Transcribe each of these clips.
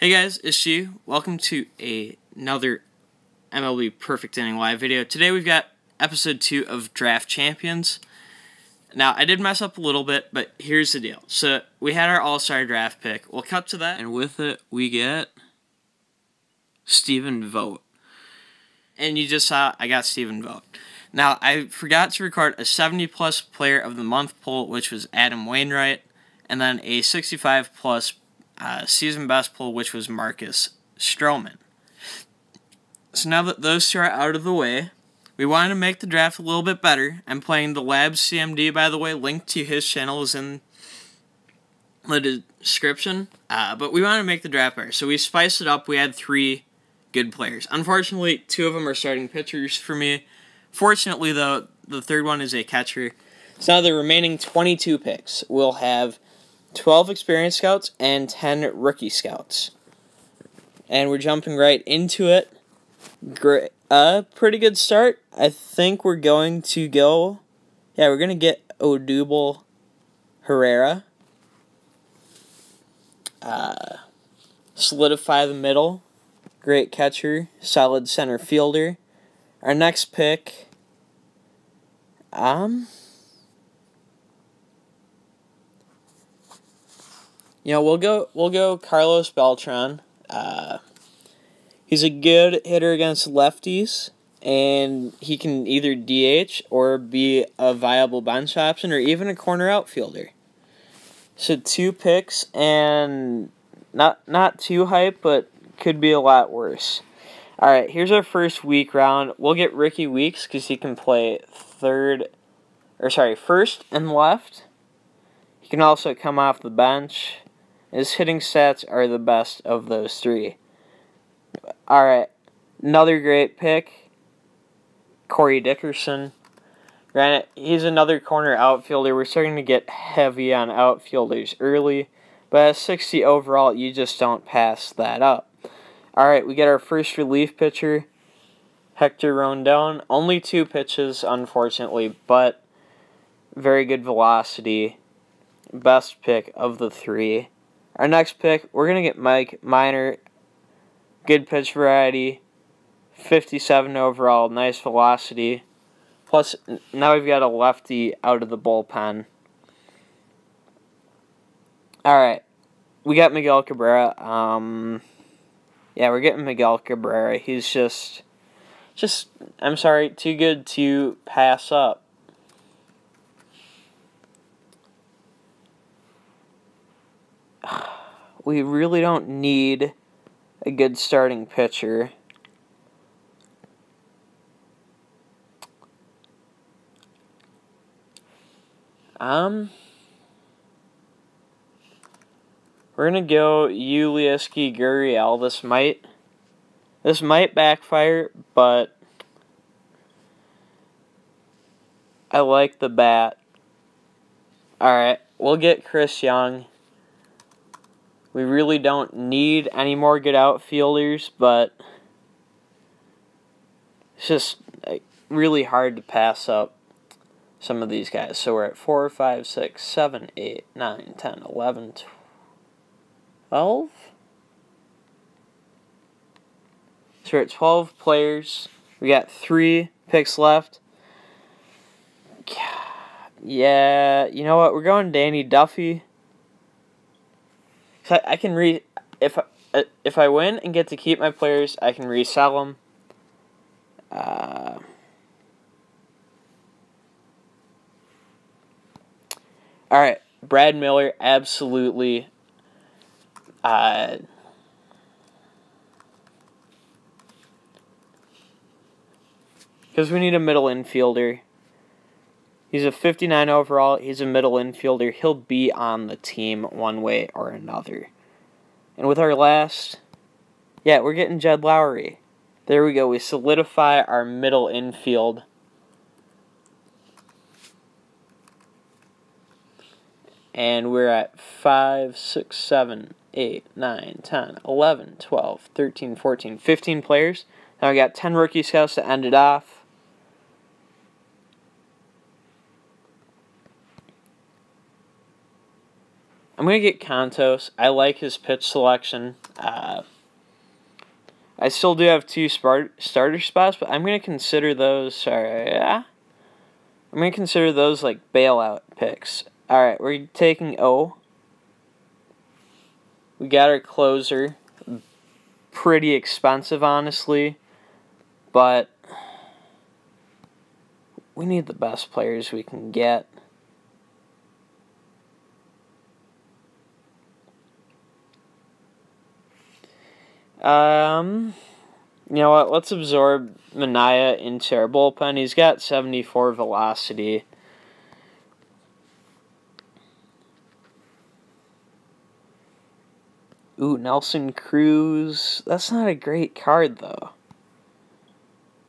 Hey guys, it's you. Welcome to a, another MLB Perfect Inning Live video. Today we've got episode 2 of Draft Champions. Now, I did mess up a little bit, but here's the deal. So, we had our All-Star draft pick. We'll cut to that. And with it, we get Stephen Vogt. And you just saw I got Stephen Vogt. Now, I forgot to record a 70 plus player of the month poll, which was Adam Wainwright, and then a 65 plus uh, season best pull, which was Marcus Stroman. So now that those two are out of the way, we wanted to make the draft a little bit better. I'm playing the Lab CMD, by the way. Link to his channel is in the description. Uh, but we wanted to make the draft better. So we spiced it up. We had three good players. Unfortunately, two of them are starting pitchers for me. Fortunately, though, the third one is a catcher. So now the remaining 22 picks will have 12 experienced scouts and 10 rookie scouts. And we're jumping right into it. Great. A uh, pretty good start. I think we're going to go. Yeah, we're going to get Odubel Herrera. Uh, solidify the middle. Great catcher. Solid center fielder. Our next pick. Um. Know, we'll go we'll go Carlos Beltran. Uh, he's a good hitter against lefties, and he can either DH or be a viable bench option or even a corner outfielder. So two picks and not not too hype, but could be a lot worse. All right, here's our first week round. We'll get Rickie Weeks because he can play third, or sorry, first and left. He can also come off the bench. His hitting stats are the best of those three. Alright, another great pick. Corey Dickerson. Granted, he's another corner outfielder. We're starting to get heavy on outfielders early, but at 60 overall, you just don't pass that up. Alright, we get our first relief pitcher, Hector Rondon. Only two pitches, unfortunately, but very good velocity. Best pick of the three. Our next pick, we're going to get Mike Minor. Good pitch variety. 57 overall. Nice velocity. Plus, now we've got a lefty out of the bullpen. Alright. We got Miguel Cabrera. Um, yeah, we're getting Miguel Cabrera. He's just, just, I'm sorry, too good to pass up. We really don't need a good starting pitcher. Um, we're gonna go Yulieski Gurriel. This might, this might backfire, but I like the bat. All right, we'll get Chris Young. We really don't need any more good outfielders, but it's just really hard to pass up some of these guys. So we're at 4, 5, 6, 7, 8, 9, 10, 11, 12. So we're at 12 players. We got three picks left. Yeah, you know what? We're going Danny Duffy. I, can re if I, if I win and get to keep my players, I can resell them. Uh, all right, Brad Miller, absolutely. Uh, because we need a middle infielder. He's a 59 overall. He's a middle infielder. He'll be on the team one way or another. And with our last, yeah, we're getting Jed Lowrie. There we go. We solidify our middle infield. And we're at 5, 6, 7, 8, 9, 10, 11, 12, 13, 14, 15 players. Now we got 10 rookie scouts to end it off. I'm gonna get Kontos. I like his pitch selection. Uh, I still do have two start starter spots, but I'm gonna consider those. Sorry, yeah. I'm gonna consider those like bailout picks. All right, we're taking O. We got our closer. Pretty expensive, honestly, but we need the best players we can get. Um, you know what? Let's absorb Manaea into our bullpen. He's got 74 velocity. Ooh, Nelson Cruz. That's not a great card, though.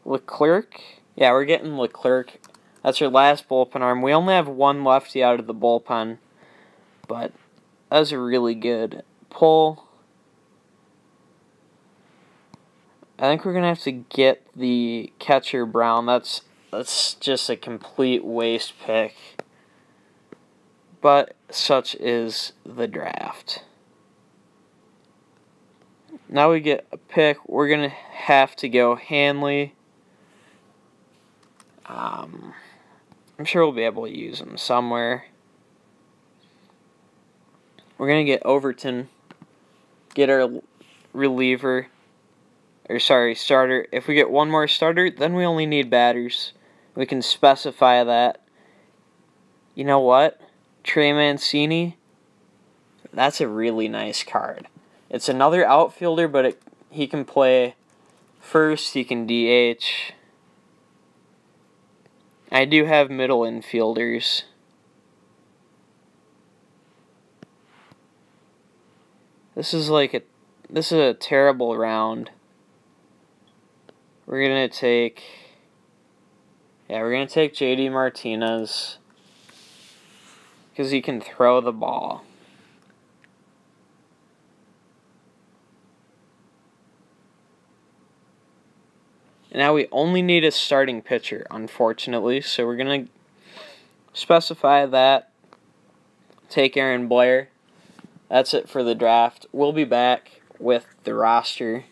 Leclerc? Yeah, we're getting Leclerc. That's our last bullpen arm. We only have one lefty out of the bullpen, but that was a really good pull. I think we're gonna have to get the catcher Brown. That's that's just a complete waste pick. But such is the draft. Now we get a pick. We're gonna have to go Hanley. Um, I'm sure we'll be able to use him somewhere. We're gonna get Overton. Get our reliever or sorry, starter. If we get one more starter, then we only need batters. We can specify that. You know what? Trey Mancini, that's a really nice card. It's another outfielder, but it, he can play first, he can DH. I do have middle infielders. This is like a this is a terrible round. We're going to take. Yeah, we're going to take JD Martinez. Because he can throw the ball. now we only need a starting pitcher, unfortunately. So we're going to specify that. Take Aaron Blair. That's it for the draft. We'll be back with the roster.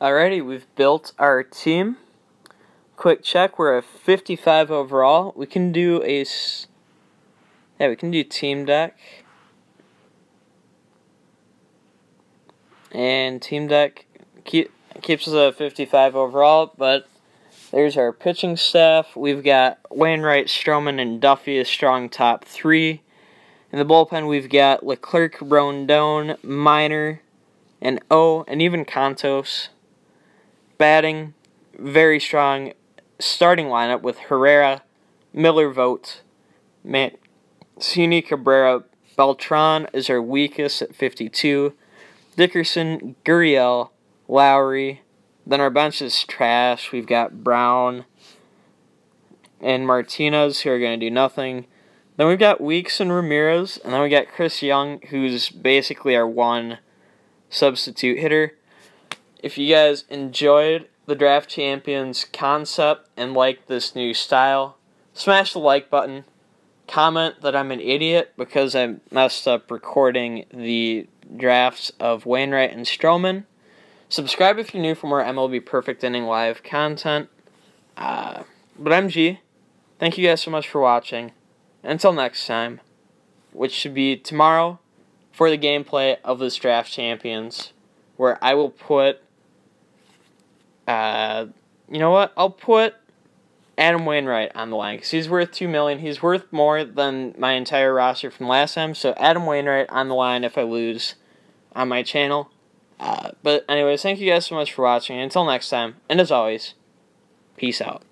Alrighty, we've built our team. Quick check, we're at 55 overall. We can do a, yeah, we can do team deck. And team deck keep, keeps us at 55 overall, but there's our pitching staff. We've got Wainwright, Stroman, and Duffy as strong top three. In the bullpen, we've got Leclerc, Rondon, Minor, and O, and even Kontos batting, very strong starting lineup with Herrera, Miller Vogt, Mancini, Cabrera, Beltran is our weakest at 52, Dickerson, Gurriel, Lowrie. Then our bench is trash. We've got Brown and Martinez who are going to do nothing. Then we've got Weeks and Ramirez, and then we got Chris Young, who's basically our one substitute hitter. If you guys enjoyed the Draft Champions concept and like this new style, smash the like button. Comment that I'm an idiot because I messed up recording the drafts of Wainwright and Stroman. Subscribe if you're new for more MLB Perfect Inning Live content. Uh, but I'm G. Thank you guys so much for watching. Until next time, which should be tomorrow for the gameplay of this Draft Champions, where I will put uh, you know what? I'll put Adam Wainwright on the line because he's worth two million. He's worth more than my entire roster from last time. So Adam Wainwright on the line if I lose on my channel. Uh, but anyways, thank you guys so much for watching. Until next time, and as always, peace out.